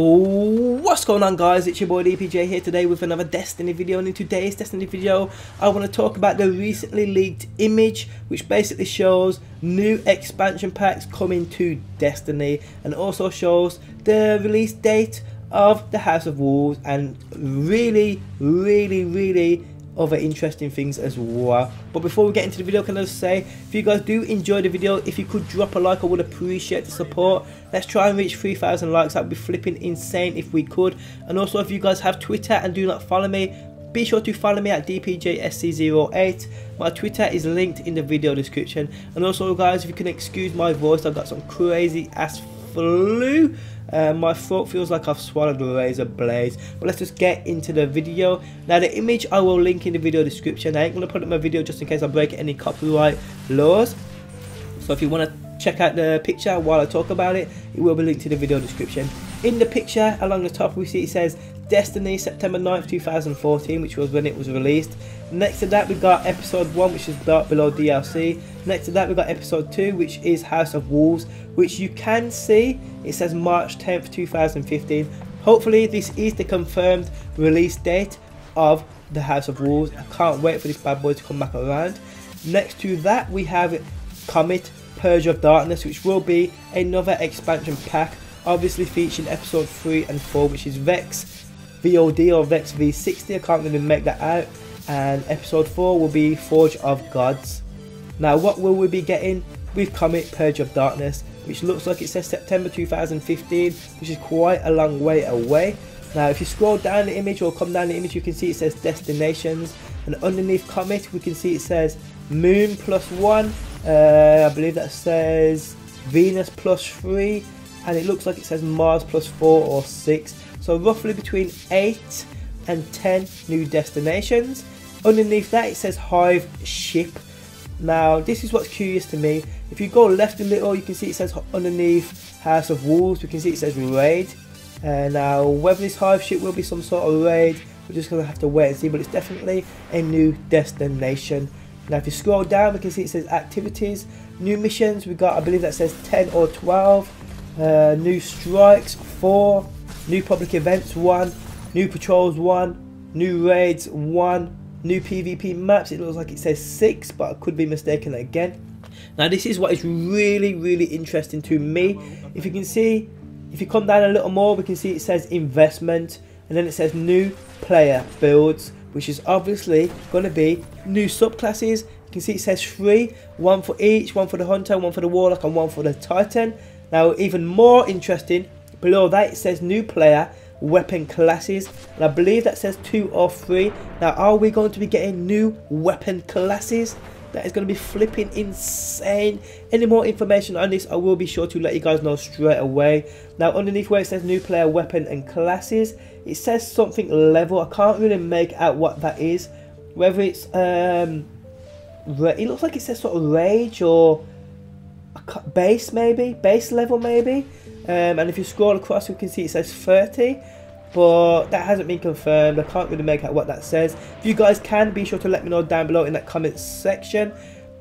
What's going on guys, it's your boy DPJ here today with another Destiny video and in today's Destiny video I want to talk about the recently leaked image which basically shows new expansion packs coming to Destiny and also shows the release date of the House of Wolves and really really really other interesting things as well. But before we get into the video, can I just say, if you guys do enjoy the video, if you could drop a like, I would appreciate the support. Let's try and reach 3,000 likes. That would be flipping insane if we could. And also, if you guys have Twitter and do not follow me, be sure to follow me at dpjsc08 my twitter is linked in the video description and also guys if you can excuse my voice i've got some crazy ass flu uh, my throat feels like I've swallowed a razor blade. But let's just get into the video. Now the image I will link in the video description. I ain't going to put it in my video just in case I break any copyright laws. So if you want to check out the picture while I talk about it, it will be linked in the video description. In the picture along the top we see it says Destiny September 9th 2014 which was when it was released. Next to that we got episode 1 which is Dark Below DLC. Next to that we got episode 2 which is House of Wolves which you can see it says March 10th 2015. Hopefully this is the confirmed release date of the House of Wolves. I can't wait for this bad boy to come back around. Next to that we have Comet Purge of Darkness which will be another expansion pack obviously featuring episode 3 and 4 which is Vex VOD or Vex V60 I can't really make that out. And episode 4 will be Forge of Gods. Now what will we be getting? With Comet Purge of Darkness which looks like it says September 2015 which is quite a long way away. Now if you scroll down the image or come down the image you can see it says destinations. And underneath Comet we can see it says Moon plus 1 uh, I believe that says Venus plus 3 and it looks like it says Mars plus 4 or 6 so roughly between 8 and 10 new destinations. Underneath that it says Hive ship. Now this is what's curious to me. If you go left a little you can see it says underneath House of Wolves. We can see it says raid. And now whether this Hive ship will be some sort of raid we're just going to have to wait and see but it's definitely a new destination. Now if you scroll down we can see it says activities new missions. We got I believe that says 10 or 12 uh, new strikes 4 new public events 1 new patrols 1 new raids 1 new PvP maps it looks like it says 6 but I could be mistaken again. Now this is what is really really interesting to me. If you can see if you come down a little more we can see it says investment and then it says new player builds which is obviously going to be new subclasses. You can see it says three one for each one for the hunter one for the warlock and one for the titan. Now, even more interesting, below that it says new player, weapon classes, and I believe that says two or three. Now, are we going to be getting new weapon classes? That is going to be flipping insane. Any more information on this, I will be sure to let you guys know straight away. Now, underneath where it says new player, weapon, and classes, it says something level. I can't really make out what that is. Whether it's, um, it looks like it says sort of rage or base maybe, base level maybe. Um, and if you scroll across, you can see it says 30, but that hasn't been confirmed. I can't really make out what that says. If you guys can, be sure to let me know down below in that comment section.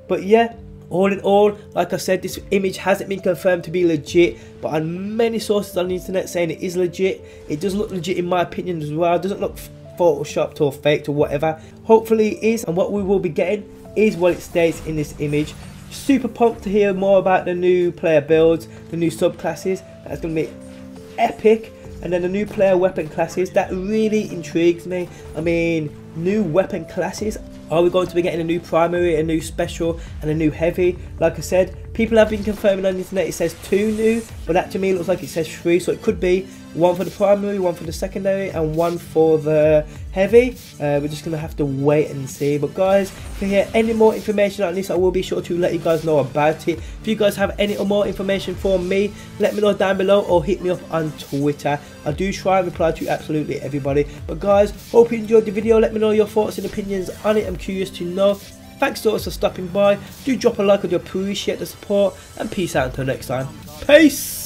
But yeah, all in all, like I said, this image hasn't been confirmed to be legit, but on many sources on the internet saying it is legit. It does look legit in my opinion as well. It doesn't look photoshopped or faked or whatever. Hopefully it is, and what we will be getting is what it states in this image. Super pumped to hear more about the new player builds, the new subclasses. That's going to be epic. And then the new player weapon classes. That really intrigues me. I mean, new weapon classes. Are we going to be getting a new primary, a new special, and a new heavy? Like I said, people have been confirming on the internet it says two new, but that to me looks like it says three. So it could be one for the primary, one for the secondary, and one for the heavy. Uh, we're just going to have to wait and see. But guys, if you hear any more information on this, I will be sure to let you guys know about it. If you guys have any more information for me, let me know down below or hit me up on Twitter. I do try and reply to absolutely everybody. But guys, hope you enjoyed the video. Let me know your thoughts and opinions on it. I'm curious to know. Thanks to us for stopping by. Do drop a like, I do appreciate the support. And peace out until next time. Peace!